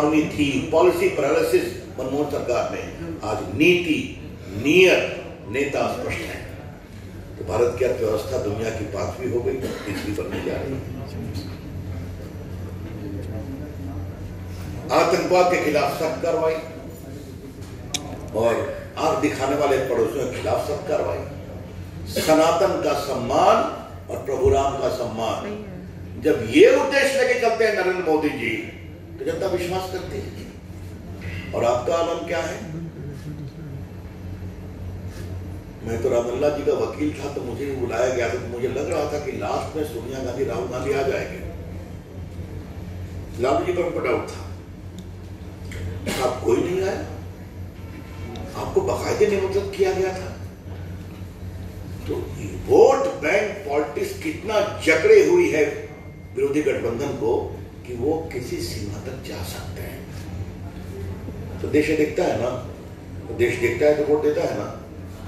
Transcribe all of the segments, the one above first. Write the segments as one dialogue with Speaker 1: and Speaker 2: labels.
Speaker 1: Economy थी policy paralysis Manmohan सरकार ने आज नीति नियत नेता स्पष्ट है। तो भारत की अर्थव्यवस्था दुनिया की पांचवी हो गई तीसरी बनने जा रही है। आतंकवाद के खिलाफ सख्त कार्रवाई और आँख दिखाने वाले पड़ोसियों के खिलाफ सख्त कार्रवाई। सनातन का सम्मान और प्रभु राम का सम्मान। जब ये उद्देश्य लेके चलते हैं नरेंद्र मोदी जी तो जनता विश्वास करती है। और आपका आलम क्या है? मैं तो रामल्ला जी का वकील था तो मुझे बुलाया गया था तो मुझे लग रहा था कि लास्ट में सोनिया गांधी, राहुल गांधी आ जाएँगे। लालू जी पर डाउट था। आप कोई नहीं आया। आपको बाकायदे निमंत्रित किया गया था। तो वोट बैंक पॉलिटिक्स कितना जकड़े हुई है विरोधी गठबंधन को कि वो किसी सीमा तक जा सकते हैं। तो देश देखता है ना तो देश देखता है तो वोट देता है ना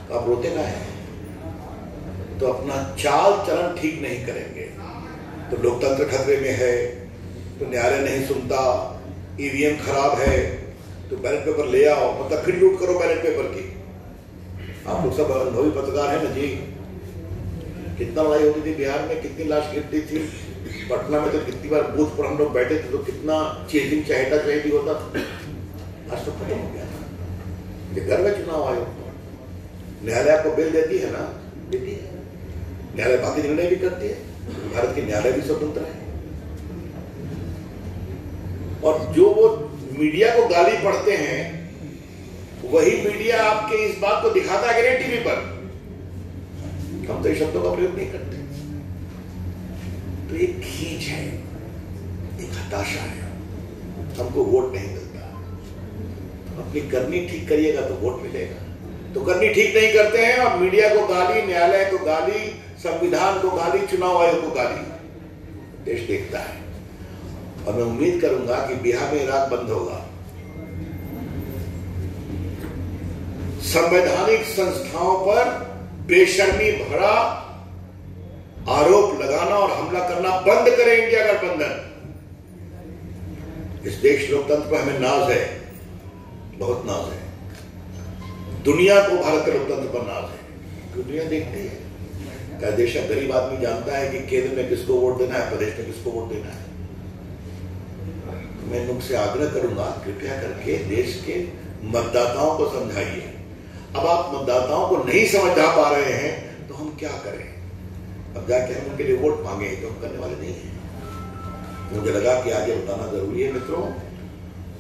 Speaker 1: तो आप रोते ना है। तो अपना चाल चलन ठीक नहीं करेंगे। तो लोकतंत्र खतरे में है तो न्यायालय नहीं सुनता, ईवीएम खराब है तो बैलेट पेपर ले आओ मतलब फिर लूट करो बैलेट पेपर की। आप लोग सब अनुभवी पत्रकार है ना जी। कितना लड़ाई होती थी बिहार में, कितनी लाश गिरती थी पटना में तो कितनी बार बूथ पर हम लोग बैठे थे तो कितना चेजिंग चाहेटा चाहिए होता आज तो खत्म हो गया ये गर्व है चुनाव आयोग न्यायालय आपको बिल देती है ना? देती है। न्यायालय बाकी निर्णय भी करती है। भारत के न्यायालय भी स्वतंत्र है। और जो वो मीडिया को गाली पढ़ते हैं, वही मीडिया आपके इस बात को दिखाता है कि टीवी पर। हम तो इस शब्दों का प्रयोग नहीं करते। तो एक खींच है, एक हताशा है। हमको वोट नहीं मिलता। अपनी करनी ठीक करिएगा तो वोट मिलेगा। तो करनी ठीक नहीं करते हैं, और मीडिया को गाली, न्यायालय को गाली, संविधान को गाली, चुनाव आयोग को गाली, देश देखता है। और मैं उम्मीद करूँगा कि बिहार में रात बंद होगा। संवैधानिक संस्थाओं पर बेशर्मी भरा आरोप लगाना और हमला करना बंद करें इंडिया गठबंधन इस देश लोकतंत्र पर हमें नाज है, बहुत नाज है। दुनिया को भारत के लोकतंत्र पर नाज है। दुनिया देखती है? क्या देश का गरीब आदमी जानता है कि केंद्र में किसको वोट देना है, प्रदेश में किसको वोट देना है? मैं उनसे आग्रह करूँगा, कृपया करके देश के मतदाताओं को समझाइए। अब आप मतदाताओं को नहीं समझा पा रहे हैं तो हम क्या करें? अब जाके हम उनके लिए वोट मांगे तो हम करने वाले नहीं हैं। मुझे लगा कि आगे बताना ज़रूरी है, मित्रों।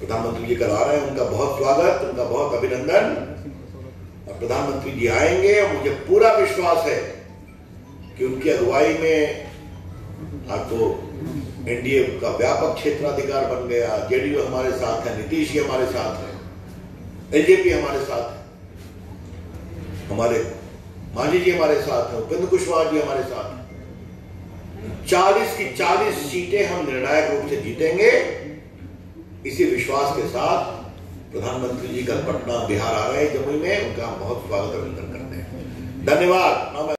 Speaker 1: प्रधानमंत्री जी कल आ रहे हैं, उनका बहुत स्वागत, उनका बहुत अभिनंदन। और प्रधानमंत्री जी आएँगे, और मुझे पूरा विश्वास है कि उनकी अगुवाई में आज तो एनडीए का व्यापक क्षेत्राधिकार बन गया, जेडीयू हमारे साथ है, नीतीश जी हमारे साथ है, एलजेपी हमारे साथ है। हमारे मांझी जी हमारे साथ हैं, उपेंद्र कुशवाहा जी हमारे साथ हैं। चालीस की चालीस सीटें हम निर्णायक रूप से जीतेंगे। इसी विश्वास के साथ प्रधानमंत्री जी कल पटना, बिहार आ रहे हैं जमुई में, उनका हम बहुत स्वागत अभिनंदन करते हैं। धन्यवाद।